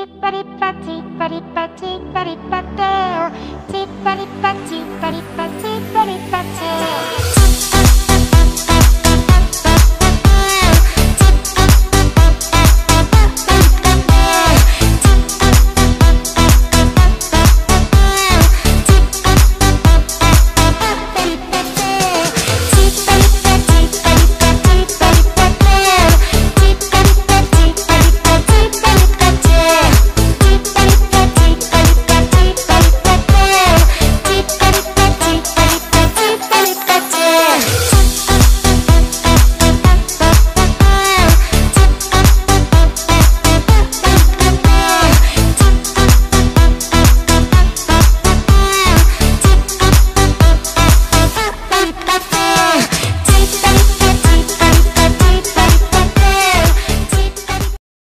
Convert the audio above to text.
Tippity-pa-tippity-pa-tippity-pa-too. Tippity-pa-tippity-pa-tippity-pa-too. Thank